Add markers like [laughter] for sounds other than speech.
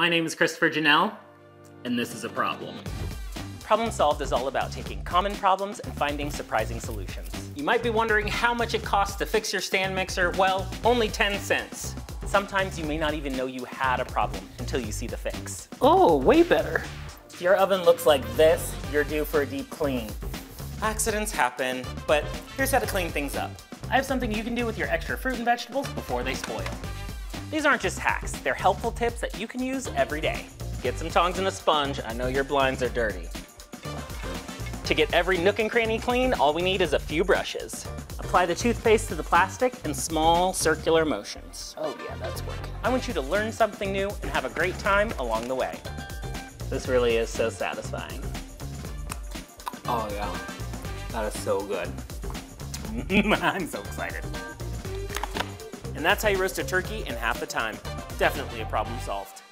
My name is Kristopher Juniel, and this is a problem. Problem Solved is all about taking common problems and finding surprising solutions. You might be wondering how much it costs to fix your stand mixer. Well, only 10 cents. Sometimes you may not even know you had a problem until you see the fix. Oh, way better. If your oven looks like this, you're due for a deep clean. Accidents happen, but here's how to clean things up. I have something you can do with your extra fruit and vegetables before they spoil. These aren't just hacks, they're helpful tips that you can use every day. Get some tongs and a sponge. I know your blinds are dirty. To get every nook and cranny clean, all we need is a few brushes. Apply the toothpaste to the plastic in small circular motions. Oh yeah, that's working. I want you to learn something new and have a great time along the way. This really is so satisfying. Oh yeah, that is so good. [laughs] I'm so excited. And that's how you roast a turkey in half the time. Definitely a problem solved.